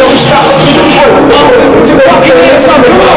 Fucking rock, fucking rock, come on.